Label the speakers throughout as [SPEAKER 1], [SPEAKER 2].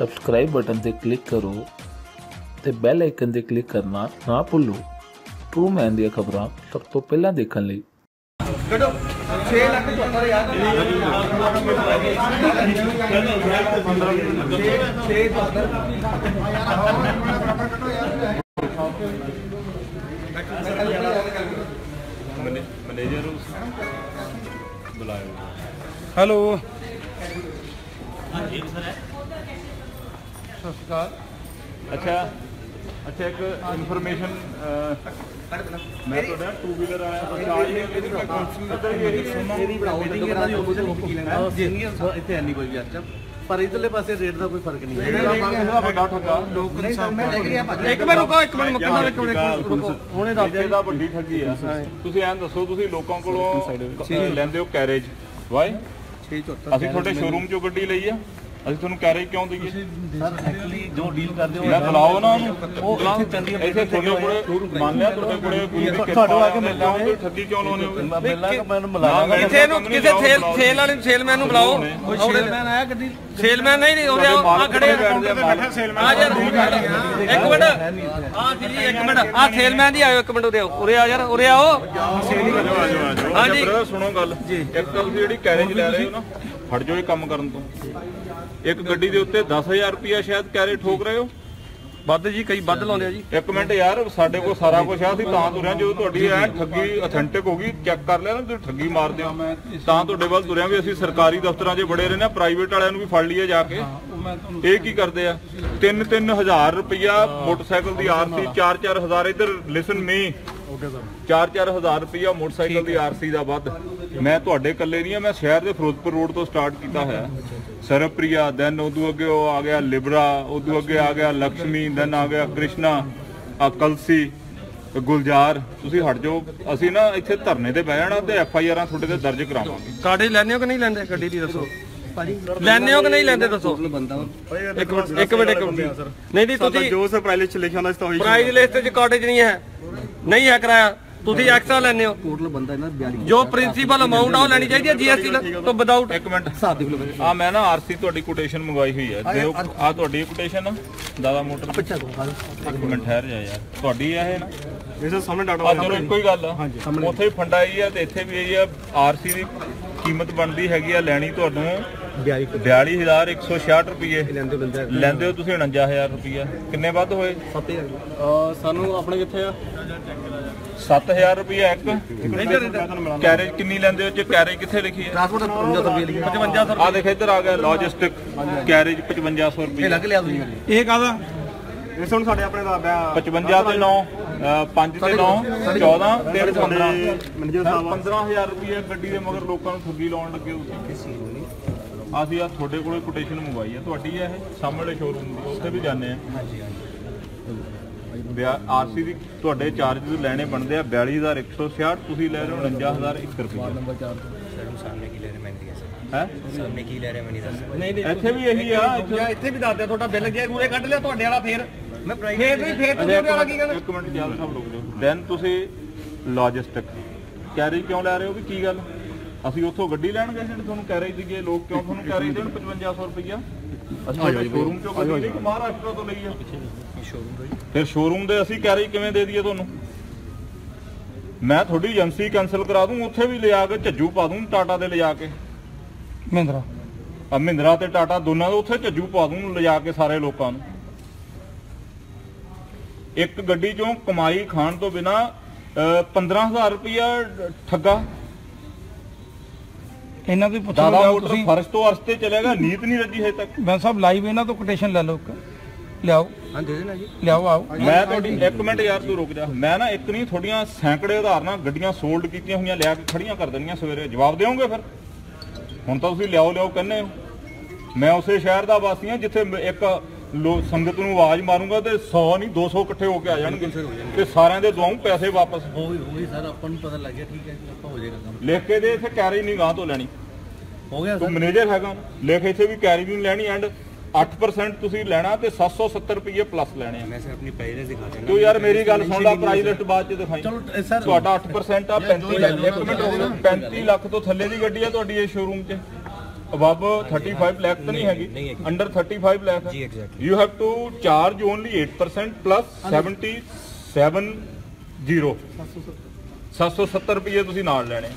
[SPEAKER 1] Subscribe button ਤੇ click ਕਰੋ ਤੇ ਬੈਲ ਆਈਕਨ ਤੇ ਕਲਿੱਕ ਕਰਨਾ ਨਾ ਭੁੱਲੋ। ਟਰੂ ਮੈਨ ਦੀਆਂ ਖਬਰਾਂ ਸਭ ਤੋਂ ਪਹਿਲਾਂ ਦੇਖਣ ਲਈ।
[SPEAKER 2] ਕੱਢੋ। 6 ਲੱਖ 74000
[SPEAKER 3] ਮੈਨੇਜਰ ਨੂੰ ਬੁਲਾਇਆ
[SPEAKER 2] ਹੈਲੋ।
[SPEAKER 3] ਅੱਛਾ ਅੱਛਾ ਇੱਕ ਇਨਫੋਰਮੇਸ਼ਨ ਮੈਂ ਤੁਹਾਡਾ ਟੂ ਵੀਲਰ ਆਇਆ ਤਾਂ ਚਾਰਜ ਇਹਦੀ ਕਾਉਂਸਲ ਇਹਦੀ
[SPEAKER 4] ਬਣਾਓ ਮੀਟਿੰਗ ਇਹਨਾਂ ਦੀ ਲੋਕ ਕੀ ਲੈਣਾ ਇੱਥੇ ਐਨੀ ਕੋਈ ਵੀ ਪਰ ਇਧਰਲੇ ਪਾਸੇ ਰੇਟ ਦਾ ਕੋਈ ਫ਼ਰਕ ਨਹੀਂ ਹੈ।
[SPEAKER 3] ਇਹਦਾ ਵੱਡਾ ਠੱਗਾ ਲੋਕ
[SPEAKER 2] ਇੱਕ ਮਿੰਟ ਰੁਕੋ ਇੱਕ ਮਿੰਟ ਮੁੱਕਣਾ ਇੱਕ ਮਿੰਟ ਰੁਕੋ।
[SPEAKER 3] ਹੁਣੇ ਦੱਸ ਦੇ ਦਾ। ਵੱਡੀ ਠੱਗੀ ਆ। ਤੁਸੀਂ ਐਂ ਦੱਸੋ ਤੁਸੀਂ ਲੋਕਾਂ ਕੋਲੋਂ ਲੈਂਦੇ ਹੋ ਕੈਰੇਜ ਵਾਈ
[SPEAKER 4] 674
[SPEAKER 3] ਅਸੀਂ ਤੁਹਾਡੇ ਸ਼ੋਰੂਮ ਚੋਂ ਗੱਡੀ ਲਈ ਆ। ਅਸੀਂ ਤੁਹਾਨੂੰ ਕੈਰੇਜ ਕਿਉਂ ਦਈਏ?
[SPEAKER 4] ਸਰ ਐਕਚੁਅਲੀ ਜੋ ਡੀਲ ਕਰਦੇ ਹੋ
[SPEAKER 3] ਮੈਂ ਬੁਲਾਓ ਨਾ ਉਹਨੂੰ।
[SPEAKER 4] ਉਹ ਇੱਥੇ ਚੰਦੀ
[SPEAKER 3] ਇੱਥੇ ਤੁਹਾਡੇ ਕੋਲੇ ਮੰਨ ਲਿਆ ਤੁਹਾਡੇ ਕੋਲੇ ਕੋਈ
[SPEAKER 4] ਤੁਹਾਡੇ ਆ ਕੇ ਮਿਲ
[SPEAKER 3] ਲਾਉਂਗੇ। ਠੱਗੀ ਕਿਉਂ ਲਾਉਣੇ ਹੋ?
[SPEAKER 4] ਮੈਂ ਮਿਲਾਂਗਾ ਮੈਨੂੰ ਮਿਲਾਂਗਾ
[SPEAKER 2] ਕਿਸੇ ਨੂੰ ਕਿਸੇ ਸੇਲ ਸੇਲ ਵਾਲੇ ਸੇਲਮੈਨ ਨੂੰ ਬੁਲਾਓ।
[SPEAKER 4] ਸੇਲਮੈਨ ਆਇਆ ਗੱਡੀ
[SPEAKER 2] ਸੇਲਮੈਨ ਨਹੀਂ ਨਹੀਂ ਉਹਦੇ ਆ ਖੜੇ ਆ। ਆ ਯਾਰ ਇੱਕ ਮਿੰਟ। ਆ ਜੀ ਇੱਕ ਮਿੰਟ। ਆ ਸੇਲਮੈਨ ਦੀ ਆਇਓ ਇੱਕ ਮਿੰਟ ਉਰੇ ਆਓ। ਉਰੇ ਆ ਯਾਰ ਉਰੇ ਆਓ।
[SPEAKER 3] ਹਾਂਜੀ। ਸੁਣੋ ਗੱਲ। ਇੱਕ ਤੁਸੀਂ ਜਿਹੜੀ ਕੈਰੇਜ ਲੈ ਰਹੇ ਹੋ ਨਾ ਹਟ ਜਾਓ ਇਹ ਕੰਮ ਕਰਨ ਤੋਂ। ਇੱਕ ਗੱਡੀ ਦੇ ਉੱਤੇ 10000 ਰੁਪਿਆ ਸ਼ਾਇਦ ਕੈਰੇਜ ਠੋਕ ਰਹੇ ਹੋ?
[SPEAKER 2] ਵੱਧ ਜੀ ਕਈ ਵੱਧ ਲਾਉਂਦੇ ਆ ਜੀ।
[SPEAKER 3] ਇੱਕ ਮਿੰਟ ਯਾਰ ਸਾਡੇ ਕੋਲ ਸਾਰਾ ਕੁਝ ਆ ਅਸੀਂ ਤਾਂ ਤੁਰਿਆ ਜਦੋਂ ਤੁਹਾਡੀ ਐ ਠੱਗੀ ਅਥੈਂਟਿਕ ਹੋ ਗਈ ਚੈੱਕ ਕਰ ਲਿਆ ਨਾ ਤੁਸੀਂ ਠੱਗੀ ਮਾਰਦੇ ਹੋ ਤਾਂ ਤੁਹਾਡੇ ਵੱਲ ਤੁਰਿਆ ਵੀ ਅਸੀਂ ਸਰਕਾਰੀ ਦਫ਼ਤਰਾਂ 'ਚ ਬੜੇ ਰਹਿੰਦੇ ਆ ਪ੍ਰਾਈਵੇਟ ਵਾਲਿਆਂ ਨੂੰ ਵੀ ਫੜ ਲਈਏ ਜਾ ਕੇ। ਇਹ ਕੀ ਕਰਦੇ ਆ? 3-3000 ਰੁਪਇਆ ਮੋਟਰਸਾਈਕਲ ਦੀ ਆਰਸੀ 4-4 ਹਜ਼ਾਰ ਇਧਰ ਲਿਸਨ ਮੀ 4-4 ਹਜ਼ਾਰ ਰੁਪਇਆ ਮੋਟਰਸਾਈਕਲ ਦੀ ਆਰਸੀ ਦਾ ਵੱਧ। ਮੈਂ ਤੁਹਾਡੇ ਇਕੱਲੇ ਨਹੀਂ ਆ ਮੈਂ ਸ਼ਹਿਰ ਦੇ ਫਿਰੋਜ਼ਪੁਰ ਰੋਡ ਤੋਂ ਸਟਾਰਟ ਕੀਤਾ ਹੋਇਆ। ਸਰਪ੍ਰਿਆ ਦੈਨ ਉਦੋਂ ਅੱਗੇ ਉਹ ਆ ਗਿਆ ਲਿਬਰਾ ਉਦੋਂ ਅੱਗੇ ਆ ਗਿਆ ਲక్ష్ਮੀ ਦੈਨ ਆ ਗਿਆ ਕ੍ਰਿਸ਼ਨਾ ਆ ਕਲਸੀ ਗੁਲਜ਼ਾਰ। ਤੁਸੀਂ ਹਟ ਜਾਓ। ਅਸੀਂ ਨਾ ਇੱਥੇ ਧਰਨੇ ਤੇ ਬਹਿ ਜਾਣਾ ਤੇ ਐਫ ਆਈ ਆਰਾਂ ਤੁਹਾਡੇ ਤੇ ਦਰਜ ਕਰਾਵਾਂਗੇ।
[SPEAKER 2] ਕਾਰਡੇ ਲੈਣੇ ਹੋ ਕਿ ਨਹੀਂ ਲੈਂਦੇ? ਗੱਡੀ ਦੀ ਦੱਸੋ। ਲੈਣੇ ਹੋ ਕਿ ਨਹੀਂ ਲੈਂਦੇ ਦੱਸੋ? ਇੱਕ ਮਿੰਟ ਇੱਕ ਮਿੰਟ ਇੱਕ ਮਿੰਟ। ਨਹੀਂ ਨਹੀਂ ਤੁਸੀਂ
[SPEAKER 5] ਜੋ ਸਰ ਪ੍ਰਾਈਸ ਚ ਲਿਖਿਆ ਹੁੰਦਾ ਸੀ ਤਾਂ ਉਹੀ
[SPEAKER 2] ਪ੍ਰਾਈਸ ਲਿਸਟ 'ਚ ਕਾਰਡੇਜ ਨਹੀਂ ਹੈ। ਨਹੀਂ ਹੈ ਕਰਾਇਆ। ਤੁਸੀਂ ਐਕਸਟਰਾ ਲੈਣੇ ਹੋ।
[SPEAKER 4] ਟੋਟਲ ਬੰਦਾ ਇਹਨਾਂ 42
[SPEAKER 2] ਜੋ ਪ੍ਰਿੰਸੀਪਲ ਅਮਾਉਂਟ ਆ ਉਹ ਲੈਣੀ ਚਾਹੀਦੀ ਹੈ ਜੀਐਸਟੀ ਤੋਂ ਵਿਦਆਊਟ
[SPEAKER 3] ਇੱਕ ਮਿੰਟ।
[SPEAKER 4] ਹਿਸਾਬ ਦੇਖ ਲਓ
[SPEAKER 3] ਆ ਮੈਂ ਨਾ ਆਰਸੀ ਤੁਹਾਡੀ ਕੋਟੇਸ਼ਨ ਮੰਗਵਾਈ ਹੋਈ ਹੈ। ਦਿਓ ਆ ਤੁਹਾਡੀ ਕੋਟੇਸ਼ਨ ਦਾਦਾ ਮੋਟਰ
[SPEAKER 4] ਪਿੱਛੇ ਕੋ ਗੱਲ
[SPEAKER 3] ਇੱਕ ਮਿੰਟ ਠਹਿਰ ਜਾ ਯਾਰ। ਤੁਹਾਡੀ ਆ ਇਹ ਨਾ।
[SPEAKER 5] ਇਹ ਸਰ ਸਾਹਮਣੇ ਡਾਟਾ
[SPEAKER 3] ਆ ਚਲੋ ਇੱਕੋ ਹੀ ਗੱਲ ਆ। ਉੱਥੇ ਵੀ ਫੰਡਾ ਆਈ ਆ ਤੇ ਇੱਥੇ ਵੀ ਆਈ ਆ। ਆਰਸੀ ਦੀ ਕੀਮਤ ਬਣਦੀ ਹੈਗੀ ਆ ਲੈਣੀ ਤੁਹਾਨੂੰ
[SPEAKER 4] 42
[SPEAKER 3] 42166 ਰੁਪਏ।
[SPEAKER 4] ਲੈਂਦੇ ਬੰਦਾ
[SPEAKER 3] ਲੈਂਦੇ ਹੋ ਤੁਸੀਂ 49000 ਰੁਪਏ ਕਿੰਨੇ ਵੱਧ ਹੋਏ?
[SPEAKER 4] 7000
[SPEAKER 5] ਸਾਨੂੰ ਆਪਣੇ ਕਿੱਥੇ ਆ?
[SPEAKER 3] 7000 ਰੁਪਏ ਇੱਕ। ਕੈਰੇਜ ਕਿੰਨੀ ਲੈਂਦੇ ਹੋ? ਚ ਕੈਰੇਜ ਕਿੱਥੇ ਲਿਖੀ ਹੈ?
[SPEAKER 4] ਟ੍ਰਾਂਸਪੋਰਟ 55 ਰੁਪਏ ਲਈ
[SPEAKER 2] 55
[SPEAKER 3] ਆ ਦੇਖ ਇੱਧਰ ਆ ਗਿਆ ਲੌਜਿਸਟਿਕ ਕੈਰੇਜ 5500
[SPEAKER 4] ਇਹ
[SPEAKER 3] ਰੁਪਏ
[SPEAKER 4] ਲੱਗ ਲਿਆ ਤੁਸੀਂ
[SPEAKER 2] ਇਹ ਕਾਹਦਾ?
[SPEAKER 5] ਇਹ ਹੁਣ ਸਾਡੇ ਆਪਣੇ ਦਾ ਬਿਆ
[SPEAKER 3] 55 ਤੇ 9 5 ਤੇ 9 14 ਤੇ 15
[SPEAKER 5] ਮੈਨੇਜਰ ਸਾਹਿਬ
[SPEAKER 3] 15000 ਰੁਪਏ ਗੱਡੀ ਦੇ ਮਗਰ ਲੋਕਾਂ ਨੂੰ ਠੱਗੀ ਲਾਉਣ ਲੱਗੇ ਹੋ ਅਸੀਂ ਆ ਤੁਹਾਡੇ ਕੋਲੇ ਕੋਟੇਸ਼ਨ ਮੰਗਵਾਈ ਆ। ਤੁਹਾਡੀ ਆ ਇਹ ਸਾਹਮਣੇ ਸ਼ੋਰੂਮ ਦੀ ਉੱਥੇ ਵੀ ਜਾਂਦੇ ਆ। ਹਾਂਜੀ ਹਾਂਜੀ। ਆਰਸੀ ਦੀ ਤੁਹਾਡੇ ਚਾਰजेस ਲੈਣੇ ਬਣਦੇ ਆ 42166 ਤੁਸੀਂ ਲੈ ਰਹੇ ਹੋ 49001 ਰੁਪਏ
[SPEAKER 4] ਨੰਬਰ 4 ਸਰ ਸਾਹਮਣੇ ਕੀ ਲੈ ਰਹੇ ਮੈਂ ਨਹੀਂ
[SPEAKER 3] ਹੈ?
[SPEAKER 4] ਸਾਹਮਣੇ ਕੀ ਲੈ ਰਹੇ ਮੈਂ ਨਹੀਂ ਦੱਸ।
[SPEAKER 2] ਨਹੀਂ
[SPEAKER 3] ਇੱਥੇ ਵੀ ਇਹੀ ਆ ਇੱਥੇ
[SPEAKER 2] ਵੀ ਦੱਸ ਤੁਹਾਡਾ ਬਿੱਲ ਜੇ ਮੂਰੇ ਕੱਢ ਲਿਆ ਤੁਹਾਡੇ ਵਾਲਾ ਫੇਰ। ਮੈਂ ਫੇਰ ਨਹੀਂ ਫੇਰ ਤੁਸੀਂ ਉਹਦੇ ਵਾਲਾ ਕੀ ਕਹਿੰਦੇ
[SPEAKER 3] ਇੱਕ ਮਿੰਟ ਜਲ ਸਾਹਿਬ ਰੁਕ ਜਾਓ। ਦੈਨ ਤੁਸੀਂ ਲੌਜਿਸਟਿਕ ਕੈਰੇਜ ਕਿਉਂ ਲੈ ਰਹੇ ਹੋ ਵੀ ਕੀ ਗੱਲ? ਅਸੀਂ ਉੱਥੋਂ ਗੱਡੀ ਲੈਣ ਗਏ ਸੀ ਤੁਹਾਨੂੰ ਕੈਰੇਜ ਦੀਏ ਲੋਕ ਕਿਉਂ ਤੁਹਾਨੂੰ ਕੈਰੇਜ ਦੇਣ 5500 ਰੁਪਈਆ। ਅਸੀਂ ਸ਼ੋਰੂਮ ਚੋਂ ਗੱਡੀ ਲਈ ਕਿ ਮਹਾਰਾਸ਼ਟਰ ਤੋਂ ਲਈ ਆ। ਫਿਰ ਸ਼ੋਰੂਮ ਦੇ ਅਸੀਂ ਕੈਰੇਜ ਕਿਵੇਂ ਦੇ ਦਈਏ ਤੁਹਾਨੂੰ? ਮੈਂ ਤੁਹਾਡੀ ਏਜੰਸੀ ਕੈਨਸਲ ਕਰਾ ਦੂੰ ਉੱਥੇ ਵੀ ਲਿਆ ਕੇ ਝੱਜੂ ਪਾ ਦੂੰ ਟਾਟਾ ਦੇ ਲਿਜਾ ਕੇ।
[SPEAKER 2] ਮਹਿੰਦਰਾ।
[SPEAKER 3] ਆ ਮਹਿੰਦਰਾ ਤੇ ਟਾਟਾ ਦੋਨਾਂ ਦੇ ਉੱਥੇ ਝੱਜੂ ਪਾ ਦੂੰ ਲਿਜਾ ਕੇ ਸਾਰੇ ਲੋਕਾਂ ਨੂੰ। ਇੱਕ ਗੱਡੀ ਚੋਂ ਕਮਾਈ ਖਾਣ ਤੋਂ ਬਿਨਾ 15000 ਰੁਪਇਆ ਠੱਗਾ।
[SPEAKER 6] ਇਹਨਾਂ ਤੋਂ ਹੀ ਪੁੱਛ
[SPEAKER 3] ਦਾਦਾ
[SPEAKER 6] ਲਓ
[SPEAKER 3] ਮੋਟਰ
[SPEAKER 6] ਤੁਸੀਂ।
[SPEAKER 3] ਫਰਸ਼ ਤੋਂ ਅਰਸ਼ ਤੇ ਚਲੇਗਾ ਨੀਤ ਨਹੀਂ ਰੱਜੀ ਹਜੇ ਤੱਕ।
[SPEAKER 6] ਮੈਂ ਸਾਹਿਬ ਲਾਈਵ ਇਹਨਾਂ ਤੋਂ ਕੋਟੇਸ਼ਨ ਲੈ ਲਓ ਇੱਕ। ਲਿਆਓ।
[SPEAKER 4] ਹਾਂ ਦੇ ਦੇਣਾ ਜੀ।
[SPEAKER 6] ਲਿਆਓ ਆਓ।
[SPEAKER 3] ਮੈਂ ਤੁਹਾਡੀ ਇੱਕ ਮਿੰਟ ਯਾਰ ਤੂੰ ਰੁਕ ਜਾ। ਮੈਂ ਨਾ ਇੱਕ ਨਹੀਂ ਥੋੜੀਆਂ ਸੈਂਕੜੇ ਉਦਾਹਰਨਾਂ ਨਾਲ ਗੱਡੀਆਂ ਸੋਲਡ ਕੀਤੀਆਂ ਹੋਈਆਂ ਲਿਆ ਕੇ ਖੜੀਆਂ ਕਰ ਦੇਣੀਆਂ ਸਵੇਰੇ। ਜਵਾਬ ਦਿਓਗੇ ਫਿਰ? ਹੁਣ ਤਾਂ ਤੁਸੀਂ ਲਿਆਓ ਲਿਆਓ ਕਹਿੰਦੇ ਹੋ। ਮੈਂ ਉਸੇ ਸ਼ਹਿਰ ਦਾ ਵਾਸੀ ਹਾਂ ਜਿੱਥੇ ਮ- ਇੱਕ ਲੋ ਸੰਗਤ ਨੂੰ ਆਵਾਜ਼ ਮਾਰੂੰਗਾ ਤੇ 100 ਨਹੀਂ 200 ਇਕੱਠੇ ਹੋ ਕੇ ਆ ਜਾਣਗੇ। ਤੇ ਸਾਰਿਆਂ ਦੇ ਦਵਾਉਂ ਪੈਸੇ ਵਾਪਸ।
[SPEAKER 4] ਹੋਈ ਹੋਈ ਸਰ ਆਪਾਂ ਨੂੰ ਪਤਾ ਲੱਗ ਗਿਆ ਠੀਕ ਹੈ ਆਪਾਂ ਹੋ ਜਾਏਗਾ ਕੰਮ।
[SPEAKER 3] ਲਿਖ ਕੇ ਦੇ ਇੱਥੇ ਕੈਰੀ ਨਹੀਂ ਗਾਂ ਤੋਂ ਲੈਣੀ।
[SPEAKER 4] ਹੋ ਗਿਆ
[SPEAKER 3] ਤੂੰ ਮੈਨੇਜਰ ਹੈਗਾ ਲਿਖ ਇੱਥੇ ਵੀ ਕੈਰੀ ਨਹੀਂ ਲੈਣੀ ਐਂਡ 8% ਤੁਸੀਂ ਲੈਣਾ ਤੇ 770 ਰੁਪਏ ਪਲੱਸ ਲੈਣੇ ਆ।
[SPEAKER 4] ਮੈਂ ਸਰ ਆਪਣੀ ਪ੍ਰਾਈਸ ਦਿਖਾ ਦੇਣਾ
[SPEAKER 3] ਤੂੰ ਯਾਰ ਮੇਰੀ ਗੱਲ ਸੁਣ ਲੈ ਪ੍ਰਾਈਸ ਲਿਸਟ ਬਾਅਦ ਚ ਦਿਖਾਈ।
[SPEAKER 4] ਚਲੋ ਸਰ।
[SPEAKER 3] ਤੁਹਾਡਾ 8% ਆ 35 ਲੱਖ। ਇੱਕ ਮਿੰਟ ਰੁਕ ਜਾਓ 35 ਲੱਖ ਤੋਂ ਥੱਲੇ ਦੀ ਗੱਡੀ ਆ ਤੁਹਾਡੀ ਇਹ ਸ਼ੋਰੂਮ 'ਚ। Above 35 lakh ਤਾਂ ਨਹੀਂ ਹੈਗੀ। ਅੰਡਰ 35 lakh ਜੀ exactly you have to charge only 8% plus 77 0 770 ਰੁਪਏ ਤੁਸੀਂ ਨਾਲ ਲੈਣੇ।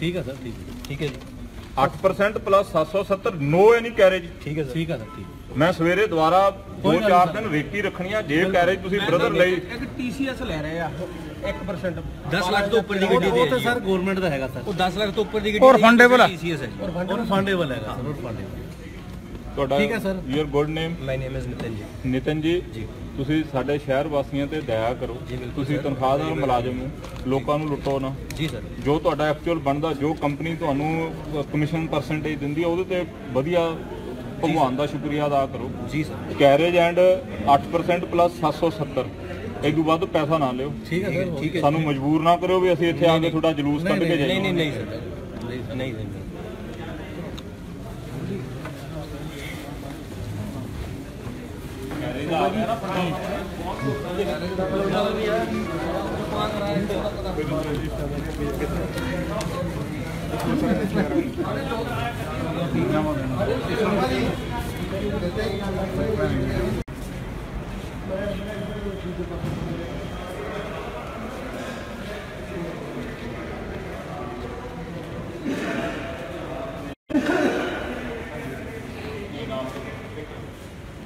[SPEAKER 4] ਠੀਕ ਹੈ ਸਰ ਠੀਕ ਹੈ। ਠੀਕ ਹੈ ਜੀ।
[SPEAKER 3] 8% ਪਲੱਸ 770 ਨੋ ਐਨੀ ਕੈਰੇਜ
[SPEAKER 4] ਠੀਕ ਹੈ ਸਰ। ਠੀਕ ਹੈ ਸਰ ਠੀਕ
[SPEAKER 3] ਮੈਂ ਸਵੇਰੇ ਦੁਬਾਰਾ 2-4 ਦਿਨ ਰੇਕੀ ਰੱਖਣੀਆਂ ਜੇ ਕੈਰੇਜ ਤੁਸੀਂ ਬ੍ਰਦਰ ਲਈ
[SPEAKER 6] ਇੱਕ ਟੀਸੀਐਸ ਲੈ ਰਹੇ ਆ 1%
[SPEAKER 4] 10 ਲੱਖ ਤੋਂ ਉੱਪਰ ਦੀ ਗੱਡੀ ਦੇ ਉਹ ਤਾਂ ਸਰ ਗਵਰਨਮੈਂਟ ਦਾ ਹੈਗਾ ਸਰ।
[SPEAKER 2] ਉਹ 10 ਲੱਖ ਤੋਂ ਉੱਪਰ ਦੀ ਗੱਡੀ
[SPEAKER 6] ਔਰ fundable ਆ।
[SPEAKER 2] TCS ਹੈ
[SPEAKER 4] ਔਰ ਫੰਡੇਬਲ ਹੈਗਾ। ਸਰ ਔਰ ਫੰਡੇਬਲ
[SPEAKER 3] ਤੁਹਾਡਾ
[SPEAKER 4] ਠੀਕ ਹੈ sir।
[SPEAKER 3] Your good name
[SPEAKER 2] my name is Nitin ji
[SPEAKER 3] Nitin ji. ਤੁਸੀਂ ਸਾਡੇ ਸ਼ਹਿਰ ਵਾਸੀਆਂ ਤੇ ਦਇਆ ਕਰੋ। ਤੁਸੀਂ ਤਨਖਾਹਦਾਰ ਮੁਲਾਜ਼ਮ ਹੋ ਲੋਕਾਂ ਨੂੰ ਲੁੱਟੋ ਨਾ।
[SPEAKER 2] ਜੀ ਸਰ।
[SPEAKER 3] ਜੋ ਤੁਹਾਡਾ ਐਕਚੁਅਲ ਬਣਦਾ ਜੋ ਕੰਪਨੀ ਤੁਹਾਨੂੰ ਕਮਿਸ਼ਨ ਪਰਸੈਂਟੇਜ ਦਿੰਦੀ ਹੈ ਉਹਦੇ ਤੇ ਵਧੀਆ ਭਗਵਾਨ ਦਾ ਸ਼ੁਕਰੀਆ ਅਦਾ ਕਰੋ।
[SPEAKER 2] ਜੀ ਸਰ।
[SPEAKER 3] ਕੈਰੇਜ ਐਂਡ 8% ਪਲੱਸ 770 ਇਹ ਤੋਂ ਵੱਧ ਪੈਸਾ ਨਾ ਲਿਓ।
[SPEAKER 4] ਠੀਕ ਹੈ ਸਰ।
[SPEAKER 3] ਸਾਨੂੰ ਮਜਬੂਰ ਨਾ ਕਰਿਓ ਵੀ ਅਸੀਂ ਇੱਥੇ ਆ ਕੇ ਤੁਹਾਡਾ ਜਲੂਸ ਕੱਢ ਕੇ
[SPEAKER 2] ਨਹੀਂ
[SPEAKER 3] ਜਾਈਏ।
[SPEAKER 2] ਨਹੀਂ ਨਹੀਂ ਸਰ। ਨਹੀਂ ਨਹੀਂ। ਨਹੀਂ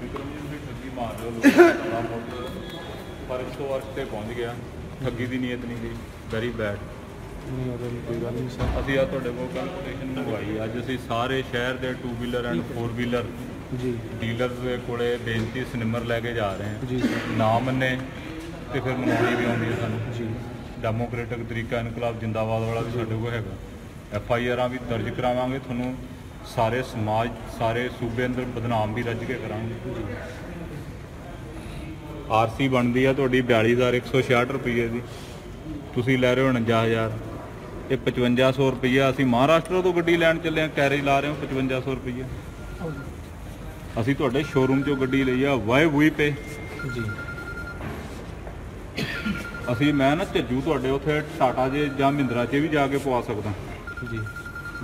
[SPEAKER 3] ਵਿਕਰਮ ਜੀ ਤੁਸੀਂ ਠੱਗੀ ਮਾਰ ਰਹੇ ਹੋ ਲੋਕਾਂ ਦਾ ਬਹੁਤ ਫਰਸ਼ ਤੋਂ ਪਹੁੰਚ ਗਿਆ। ਠੱਗੀ ਦੀ ਨੀਅਤ ਨਹੀਂ ਸੀ ਵੈਰੀ ਬੈਡ
[SPEAKER 5] ਨਹੀਂ ਉਹਦੇ ਕੋਈ ਗੱਲ ਨਹੀਂ ਸਰ।
[SPEAKER 3] ਅਸੀਂ ਆ ਤੁਹਾਡੇ ਕੋਲ ਕੰਪੀਟੀਸ਼ਨ ਮੰਗਵਾਈ। ਅੱਜ ਅਸੀਂ ਸਾਰੇ ਸ਼ਹਿਰ ਦੇ 2 ਵੀਲਰ ਐਂਡ 4 ਵੀਲਰ
[SPEAKER 5] ਜੀ।
[SPEAKER 3] ਡੀਲਰਸ ਦੇ ਕੋਲੇ ਬੇਨਤੀ ਸਨਿਮਰ ਲੈ ਕੇ ਜਾ ਰਹੇ ਹਾਂ।
[SPEAKER 5] ਜੀ
[SPEAKER 3] ਨਾ ਮੰਨੇ ਤੇ ਫਿਰ ਮਨਾਉਣੀ ਵੀ ਆਉਂਦੀ ਹੈ ਸਾਨੂੰ।
[SPEAKER 5] ਜੀ।
[SPEAKER 3] ਡੈਮੋਕ੍ਰੈਟਿਕ ਤਰੀਕਾ ਇਨਕਲਾਬ ਜਿੰਦਾਬਾਦ ਵਾਲਾ ਵੀ ਸਾਡੇ ਕੋਲ ਹੈਗਾ। ਐਫ ਆਈ ਆਰਾਂ ਵੀ ਦਰਜ ਕਰਾਵਾਂਗੇ। ਤੁਹਾਨੂੰ ਸਾਰੇ ਸਮਾਜ ਸਾਰੇ ਸੂਬੇ ਅੰਦਰ ਬਦਨਾਮ ਵੀ ਰੱਜ ਕੇ ਕਰਾਂਗੇ। ਆਰਸੀ ਬਣਦੀ ਆ ਤੁਹਾਡੀ 42166 ਰੁਪਏ ਦੀ। ਤੁਸੀਂ ਲੈ ਰਹੇ ਹੋ 49000 ਇਹ 5500 ਰੁਪਈਆ ਅਸੀਂ ਮਹਾਰਾਸ਼ਟਰ ਤੋਂ ਗੱਡੀ ਲੈਣ ਚੱਲੇ ਆ ਕੈਰੇਜ ਲਾ ਰਹੇ ਹਾਂ 5500 ਰੁਪਈਆ। ਅਸੀਂ ਤੁਹਾਡੇ ਸ਼ੋਰੂਮ ਚੋਂ ਗੱਡੀ ਲਈ ਆ ਵਾਈ ਵੂਈ ਪੇ।
[SPEAKER 5] ਜੀ।
[SPEAKER 3] ਅਸੀਂ ਮੈਂ ਨਾ ਝੱਜੂ ਤੁਹਾਡੇ ਉੱਥੇ ਟਾਟਾ ਜੇ ਜਾਂ ਮਹਿੰਦਰਾ 'ਚ ਵੀ ਜਾ ਕੇ ਪਵਾ ਸਕਦਾ।
[SPEAKER 5] ਜੀ।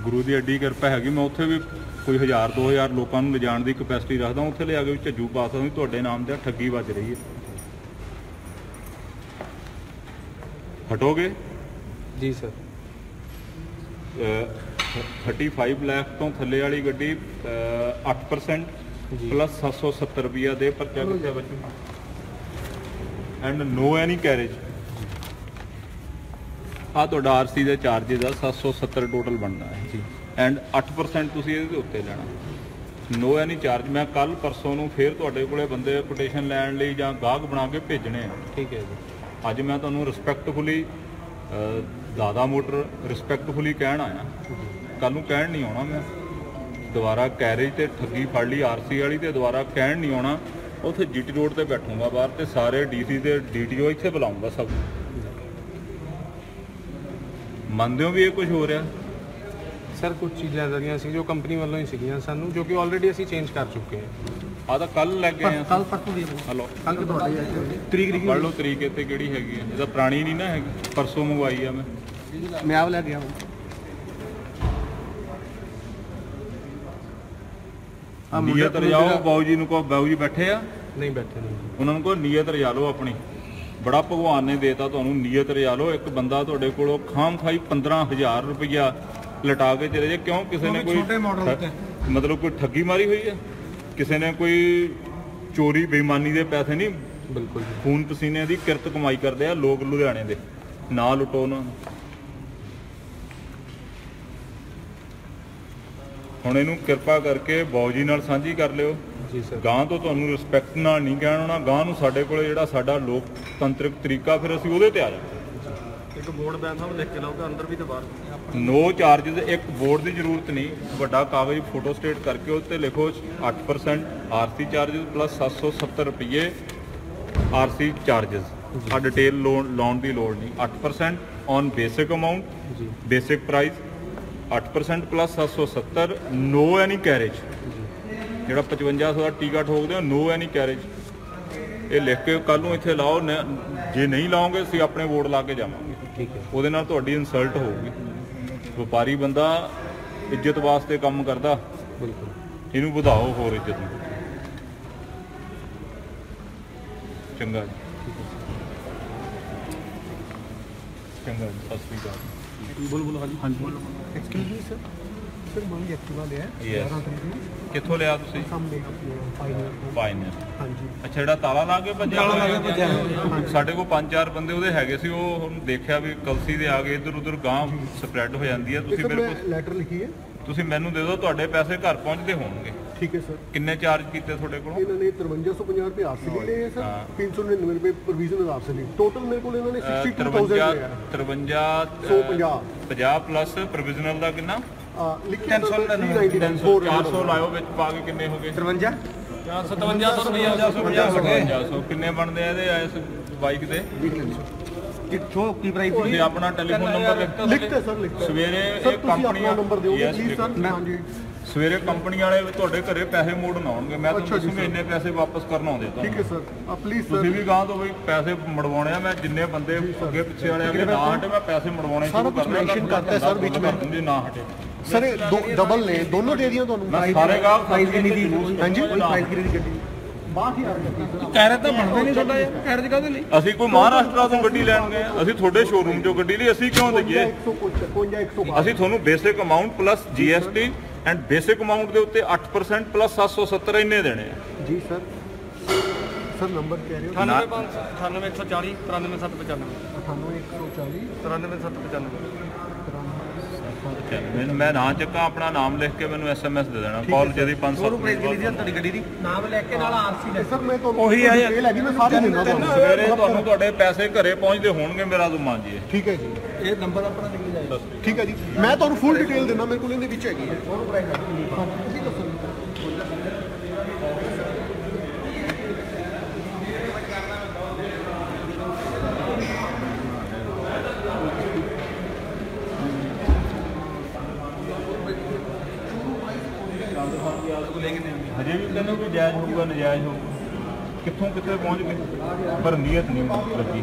[SPEAKER 3] ਗੁਰੂ ਦੀ ਐਡੀ ਕਿਰਪਾ ਹੈਗੀ ਮੈਂ ਉੱਥੇ ਵੀ ਕੋਈ 1000 2000 ਲੋਕਾਂ ਨੂੰ ਲਿਜਾਣ ਦੀ ਕਪੈਸਿਟੀ ਰੱਖਦਾ ਉੱਥੇ ਲਿਆ ਕੇ ਵੀ ਝੱਜੂ ਪਾ ਸਕਦਾ ਤੁਹਾਡੇ ਨਾਮ ਤੇ ਠੱਗੀ ਵੱਜ ਰਹੀ ਹੈ। ਹਟੋਗੇ?
[SPEAKER 5] ਜੀ ਸਰ।
[SPEAKER 3] ਅਹ 35 ਲੱਖ ਤੋਂ ਥੱਲੇ ਵਾਲੀ ਗੱਡੀ ਅਹ 8%
[SPEAKER 5] ਜੀ।
[SPEAKER 3] ਪਲੱਸ 770 ਰੁਪਿਆ ਦੇ ਪਰਚਾ ਕਿੱਥੇ ਬਚੂ ਐਂਡ ਨੋ ਐਨੀ ਕੈਰੇਜ ਆ ਤੁਹਾਡਾ ਆਰਸੀ ਦਾ ਚਾਰजेस ਆ 770 ਟੋਟਲ ਬਣਦਾ ਹੈ। ਜੀ। ਐਂਡ 8% ਤੁਸੀਂ ਇਹਦੇ ਉੱਤੇ ਲੈਣਾ। ਨੋ ਐਨੀ ਚਾਰਜ ਮੈਂ ਕੱਲ ਪਰਸੋਂ ਨੂੰ ਫੇਰ ਤੁਹਾਡੇ ਕੋਲੇ ਬੰਦੇ ਕੋਟੇਸ਼ਨ ਲੈਣ ਲਈ ਜਾਂ ਗਾਹਕ ਬਣਾ ਕੇ ਭੇਜਣੇ ਆ।
[SPEAKER 5] ਠੀਕ ਹੈ ਜੀ।
[SPEAKER 3] ਅੱਜ ਮੈਂ ਤੁਹਾਨੂੰ ਰਿਸਪੈਕਟਫੁਲੀ ਦਾਦਾ ਮੋਟਰ ਰਿਸਪੈਕਟਫੁਲੀ ਕਹਿਣ ਆਇਆ। ਕੱਲ ਨੂੰ ਕਹਿਣ ਨਹੀਂ ਆਉਣਾ ਮੈਂ। ਦੁਬਾਰਾ ਕੈਰੇਜ ਤੇ ਠੱਗੀ ਫੜ ਲਈ ਆਰਸੀ ਵਾਲੀ ਤੇ ਦੁਬਾਰਾ ਕਹਿਣ ਨਹੀਂ ਆਉਣਾ। ਉੱਥੇ ਜੀਟੀ ਰੋਡ ਤੇ ਬੈਠੂੰਗਾ ਬਾਹਰ ਤੇ ਸਾਰੇ ਡੀਸੀ ਤੇ ਡੀਟੀਓ ਇੱਥੇ ਬੁਲਾਉਂਗਾ ਸਭ ਮੰਨਦੇ ਹੋ ਵੀ ਇਹ ਕੁਝ ਹੋ ਰਿਹਾ?
[SPEAKER 5] ਸਰ ਕੁਝ ਚੀਜ਼ਾਂ ਇਦਾਂ ਦੀਆਂ ਸੀ ਜੋ ਕੰਪਨੀ ਵੱਲੋਂ ਹੀ ਸੀਗੀਆਂ ਸਾਨੂੰ, ਜੋ ਕਿ ਆਲਰੇਡੀ ਅਸੀਂ ਚੇਂਜ ਕਰ ਚੁੱਕੇ ਹਾਂ।
[SPEAKER 3] ਆ ਤਾਂ ਕੱਲ ਲੱਗ ਗਏ ਆ
[SPEAKER 4] ਕੱਲ ਪਰਸੋਂ ਦੀ
[SPEAKER 3] ਹਲੋ।
[SPEAKER 4] ਕੱਲ ਤੁਹਾਡੀ ਤਰੀਕ
[SPEAKER 3] ਪੜ ਲਓ ਤਰੀਕੇ ਤੇ ਕਿਹੜੀ ਹੈਗੀ ਹੈ ਜਿਹਦਾ ਪੁਰਾਣੀ ਨਹੀਂ ਨਾ ਹੈਗੀ ਪਰਸੋਂ ਮੰਗਵਾਈ ਆ ਮੈਂ।
[SPEAKER 4] ਮੈਂ ਆਪ ਲੈ ਗਿਆ ਹਾਂ
[SPEAKER 3] ਨੀਅਤ ਰਜਾਓ ਬਾਊ ਜੀ ਨੂੰ ਕਹੋ ਬਾਊ ਜੀ ਬੈਠੇ ਆ?
[SPEAKER 5] ਨਹੀਂ ਬੈਠੇ ਨਹੀਂ।
[SPEAKER 3] ਉਹਨਾਂ ਨੂੰ ਕਹੋ ਨੀਅਤ ਰਜਾ ਲਓ ਆਪਣੀ। ਬੜਾ ਭਗਵਾਨ ਨੇ ਦੇਤਾ ਤੁਹਾਨੂੰ ਨੀਅਤ ਰਜਾ ਲਓ। ਇੱਕ ਬੰਦਾ ਤੁਹਾਡੇ ਕੋਲੋਂ ਖਾਮ ਖਾਈ 15000 ਰੁਪਇਆ ਲਟਾ ਕੇ ਚਲੇ ਜੇ ਕਿਉਂ? ਕਿਸੇ ਨੇ ਕੋਈ
[SPEAKER 6] ਛੋਟੇ ਮਾਡਲ ਤੇ।
[SPEAKER 3] ਮਤਲਬ ਕੋਈ ਠੱਗੀ ਮਾਰੀ ਹੋਈ ਹੈ? ਕਿਸੇ ਨੇ ਕੋਈ ਚੋਰੀ ਬੇਈਮਾਨੀ ਦੇ ਪੈਸੇ ਨਹੀਂ
[SPEAKER 5] ਬਿਲਕੁਲ
[SPEAKER 3] ਖੂਨ ਪਸੀਨੇ ਦੀ ਕਿਰਤ ਕਮਾਈ ਕਰਦੇ ਆ ਲੋਕ ਲੁਧਿਆਣੇ ਦੇ। ਨਾ ਲੁੱਟੋ ਉਹਨਾਂ ਨੂੰ। ਹੁਣ ਇਹਨੂੰ ਕਿਰਪਾ ਕਰਕੇ ਬਾਊ ਜੀ ਨਾਲ ਸਾਂਝੀ ਕਰ ਲਿਓ।
[SPEAKER 5] ਜੀ ਸਰ।
[SPEAKER 3] ਗਾਂ ਤੋਂ ਤੁਹਾਨੂੰ ਰਿਸਪੈਕਟ ਨਾਲ ਨਹੀਂ ਕਹਿਣਾ ਹੋਣਾ ਗਾਂ ਨੂੰ ਸਾਡੇ ਕੋਲੇ ਜਿਹੜਾ ਸਾਡਾ ਲੋਕਤੰਤਰਿਕ ਤਰੀਕਾ ਫਿਰ ਅਸੀਂ ਉਹਦੇ ਤੇ ਆ ਜਾਵਾਂਗੇ
[SPEAKER 5] ਇੱਕ ਬੋਰਡ ਬੈਨ ਸਾਹਿਬ ਲਿਖ ਕੇ ਲਾਓਗੇ ਅੰਦਰ ਵੀ ਤੇ ਬਾਹਰ।
[SPEAKER 3] ਨੋ ਚਾਰजेस ਇੱਕ ਬੋਰਡ ਦੀ ਜ਼ਰੂਰਤ ਨਹੀਂ ਵੱਡਾ ਕਾਗਜ਼ ਫੋਟੋ ਸਟੇਟ ਕਰਕੇ ਉੱਤੇ ਲਿਖੋ 8% ਆਰਸੀ ਚਾਰजेस ਪਲੱਸ 770 ਰੁਪਏ ਆਰਸੀ ਚਾਰजेस ਆ ਡਿਟੇਲ ਲੋਨ ਲਾਉਣ ਦੀ ਲੋੜ ਨਹੀਂ। 8% on basic amount basic price 8% plus 770 no any carriage ਜਿਹੜਾ 5500 ਦਾ ਟੀਕਾ ਠੋਕਦੇ ਹੋ ਨੋ ਐਨੀ ਕੈਰੇਜ ਇਹ ਲਿਖ ਕੇ ਕੱਲ ਨੂੰ ਇੱਥੇ ਲਾਓ ਜੇ ਨਹੀਂ ਲਾਓਗੇ ਅਸੀਂ ਆਪਣੇ ਵੋਟ ਲਾ ਕੇ ਜਾਵਾਂਗੇ।
[SPEAKER 5] ਠੀਕ ਹੈ।
[SPEAKER 3] ਉਹਦੇ ਨਾਲ ਤੁਹਾਡੀ ਇਨਸਲਟ ਹੋਊਗੀ। ਵਪਾਰੀ ਬੰਦਾ ਇੱਜ਼ਤ ਵਾਸਤੇ ਕੰਮ ਕਰਦਾ।
[SPEAKER 5] ਬਿਲਕੁਲ।
[SPEAKER 3] ਇਹਨੂੰ ਵਧਾਓ ਹੋਰ ਇੱਜ਼ਤ ਨੂੰ। ਚੰਗਾ ਜੀ। ਚੰਗਾ ਜੀ ਸਤਿ ਸ੍ਰੀ ਅਕਾਲ।
[SPEAKER 6] ਬੋਲ ਬੋਲ ਹਾਂਜੀ। ਹਾਂਜੀ। ਐਕਸਕਿਊਜ਼ ਮੀ ਸਰ ਸਰ ਮੰਗ ਐਕਟਿਵਾ ਲਿਆ
[SPEAKER 3] Yes.
[SPEAKER 6] 11 ਤਰੀਕ ਨੂੰ।
[SPEAKER 3] ਕਿੱਥੋਂ ਲਿਆ ਤੁਸੀਂ?
[SPEAKER 6] ਸਾਹਮਣੇ ਫਾਈਨਲ ਹਾਂਜੀ।
[SPEAKER 3] ਅੱਛਾ ਜਿਹੜਾ ਤਾਲਾ ਲਾ ਕੇ ਭੱਜਿਆ ਹੋਇਆ? ਸਾਡੇ ਕੋਲ ਪੰਜ ਚਾਰ ਬੰਦੇ ਉਹਦੇ ਹੈਗੇ ਸੀ ਉਹ ਹੁਣ ਦੇਖਿਆ ਵੀ ਕਲਸੀ ਦੇ ਆ ਗਏ ਇੱਧਰ ਉੱਧਰ ਗਾਂ ਸਪਰੈਡ ਹੋ ਜਾਂਦੀ ਹੈ। ਤੁਸੀਂ ਮੇਰੇ ਕੋਲ
[SPEAKER 6] ਲੈਟਰ ਲਿਖੀ ਹੈ।
[SPEAKER 3] ਤੁਸੀਂ ਮੈਨੂੰ ਦੇ ਦਿਓ ਤੁਹਾਡੇ ਪੈਸੇ ਘਰ ਪਹੁੰਚਦੇ ਹੋਣਗੇ।
[SPEAKER 6] ਠੀਕ ਹੈ ਸਰ
[SPEAKER 3] ਕਿੰਨੇ ਚਾਰਜ ਕੀਤੇ ਤੁਹਾਡੇ ਕੋਲੋਂ?
[SPEAKER 6] ਇਹਨਾਂ ਨੇ 5350 ਰੁਪਏ ਆਰਸੀਬੀ ਲਏ ਹੈ ਸਰ
[SPEAKER 3] ਹਾਂ।
[SPEAKER 6] 399 ਰੁਪਏ ਪ੍ਰੋਵੀਜ਼ਨਲ ਆਰਸੀਬੀ ਟੋਟਲ ਮੇਰੇ ਕੋਲ ਇਹਨਾਂ ਨੇ 62000
[SPEAKER 3] 53
[SPEAKER 6] ਲਿਆ
[SPEAKER 3] 53
[SPEAKER 6] ਸੌ ਪੰਜਾਹ।
[SPEAKER 3] 50 ਪਲੱਸ ਪ੍ਰੋਵੀਜ਼ਨਲ ਦਾ ਕਿੰਨਾ?
[SPEAKER 6] ਲਿਖਿਆ 399
[SPEAKER 3] 300 400 ਲਾਇਓ ਵਿੱਚ ਪਾ ਕੇ ਕਿੰਨੇ ਹੋ ਗਏ?
[SPEAKER 6] 53
[SPEAKER 2] 5700 ਰੁਪਏ
[SPEAKER 3] 500 ਕਿੰਨੇ ਬਣਦੇ ਆ ਇਹਦੇ ਇਸ ਬਾਈਕ ਦੇ?
[SPEAKER 6] ਕਿੱਥੋਂ? ਕੀ ਪ੍ਰਾਈਸ
[SPEAKER 3] ਤੁਸੀਂ ਆਪਣਾ ਟੈਲੀਫੋਨ ਨੰਬਰ ਲਿਖ
[SPEAKER 6] ਲਿਖਤੇ ਸਰ ਲਿਖਤੇ।
[SPEAKER 3] ਸਵੇਰੇ
[SPEAKER 6] ਸਰ
[SPEAKER 3] ਇਹ
[SPEAKER 6] ਤੁਸੀਂ
[SPEAKER 3] ਕੰਪਨੀ
[SPEAKER 6] ਆਪਣਾ ਨੰਬਰ ਦਿਓਗੇ
[SPEAKER 3] Yes,
[SPEAKER 6] ਪਲੀਜ਼ ਸਰ। ਹਾਂਜੀ।
[SPEAKER 3] ਸਵੇਰੇ ਕੰਪਨੀ ਵਾਲੇ ਤੁਹਾਡੇ ਘਰੇ ਪੈਸੇ ਮੋੜਨ ਆਉਣਗੇ। ਮੈਂ
[SPEAKER 6] ਅੱਛਾ
[SPEAKER 3] ਤੁਹਾਨੂੰ
[SPEAKER 6] ਜੀ,
[SPEAKER 3] ਦੱਸੂਗਾ ਇੰਨੇ ਪੈਸੇ ਵਾਪਸ ਕਰਨ ਆਉਂਦੇ
[SPEAKER 6] ਠੀਕ ਹੈ
[SPEAKER 3] ਤੁਹਾਨੂੰ।
[SPEAKER 6] ਸਰ ਆ ਪਲੀਜ਼
[SPEAKER 3] ਤੁਸੀਂ
[SPEAKER 6] ਸਰ
[SPEAKER 3] ਵੀ ਗਾਂ ਤੋਂ ਵੀ ਪੈਸੇ ਮੜਵਾਉਣੇ ਆ। ਮੈਂ ਜਿੰਨੇ ਬੰਦੇ ਅੱਗੇ ਪਿੱਛੇ ਵਾਲੇ ਅੱਗੇ ਨਾ ਹਟੇ ਮੈਂ ਪੈਸੇ ਮੜਵਾਉਣੇ
[SPEAKER 6] ਸਾਰਾ
[SPEAKER 3] ਕਰਨਾ।
[SPEAKER 6] mention ਕਰਤਾ ਹੈ sir ਵਿੱਚ ਮੈਂ।
[SPEAKER 3] ਜੇ ਨਾ ਹਟੇ।
[SPEAKER 6] ਸਰ ਇਹ ਦੋ ਡਬਲ ਨੇ ਦੋਨੋਂ ਦੇ ਦਿਆਂ ਤੁਹਾਨੂੰ।
[SPEAKER 3] ਮੈਂ ਸਾਰੇ ਗਾਹ
[SPEAKER 6] ਪ੍ਰਾਈਸ ਕਿੰਨੀ ਦੀ? ਹਾਂਜੀ। ਪ੍ਰਾਈਸ ਕਿੰਨੀ ਦੀ ਗੱਡੀ? 62000 ਦੀ
[SPEAKER 2] ਕਹਿ ਤਾਂ ਬਣਦਾ ਨਹੀਂ ਤੁਹਾਡਾ ਇਹ? ਕਹਿ ਰਹੇ ਕਾਹਦੇ ਲਈ?
[SPEAKER 3] ਅਸੀਂ ਕੋਈ ਮਹਾਰਾਸ਼ਟਰ ਤੋਂ ਗੱਡੀ ਲੈਣ ਗਏ। ਅਸੀਂ ਤੁਹਾਡੇ ਸ਼ੋਰੂਮ 'ਚੋਂ ਗੱਡੀ ਲਈ। ਅਸੀਂ ਕਿਉਂ ਦਈਏ
[SPEAKER 6] 155 100
[SPEAKER 3] ਅਸੀਂ ਤੁਹਾਨੂੰ basic amount plus GST and basic amount ਦੇ ਉੱਤੇ 8% ਪਲੱਸ 770 ਇੰਨੇ ਦੇਣੇ ਆ।
[SPEAKER 6] ਜੀ ਸਰ। ਸਰ ਨੰਬਰ ਕਹਿ ਰਹੇ ਹੋ?
[SPEAKER 2] 98140 93795
[SPEAKER 6] 98140
[SPEAKER 2] 93795
[SPEAKER 3] ਮੈਨੂੰ ਮੈਂ ਨਾਂ ਚੱਕਾਂ ਆਪਣਾ ਨਾਮ ਲਿਖ ਕੇ ਮੈਨੂੰ ਐਸਐਮਐਸ ਦੇ ਦੇਣਾ। ਕਾਲ ਜਿਹਦੀ 500
[SPEAKER 2] ਪ੍ਰਾਈਸ ਕਿੰਨੀ ਦੀ ਆ ਤੁਹਾਡੀ ਗੱਡੀ ਦੀ। ਨਾਮ ਲੈ ਕੇ ਨਾਲ ਆਰਸੀ ਲੈ
[SPEAKER 6] ਸਰ ਮੈਂ ਤੁਹਾਨੂੰ ਉਹੀ ਆ ਹੈਗੀ ਮੈਂ ਸਾਰੀ ਦਿੰਦਾ ਤੁਹਾਨੂੰ
[SPEAKER 3] ਸਵੇਰੇ ਤੁਹਾਨੂੰ ਤੁਹਾਡੇ ਪੈਸੇ ਘਰੇ ਪਹੁੰਚਦੇ ਹੋਣਗੇ ਮੇਰਾ ਦੁਮਾਨ ਜੀ
[SPEAKER 6] ਠੀਕ ਹੈ ਜੀ।
[SPEAKER 2] ਇਹ ਨੰਬਰ ਆਪਣਾ ਲਿਖ ਜਾਏ
[SPEAKER 6] ਠੀਕ ਹੈ ਜੀ। ਮੈਂ ਤੁਹਾਨੂੰ ਫੁੱਲ ਡਿਟੇਲ ਦਿੰਦਾ ਮੇਰੇ ਕੋਲ ਇਹਦੇ ਵਿੱਚ ਹੈਗੀ ਹੈ। ਤੁਸੀਂ ਦੱਸੋ। ਜੀ।
[SPEAKER 3] ਹਜੇ ਵੀ ਕਹਿੰਦੇ ਕੋਈ ਜਾਇਜ਼ ਹੋਊਗਾ, ਨਜਾਇਜ਼ ਹੋਊਗਾ ਕਿੱਥੋਂ ਕਿੱਥੇ ਪਹੁੰਚ ਗਏ ਪਰ ਨੀਅਤ ਨਹੀਂ ਲੱਗੀ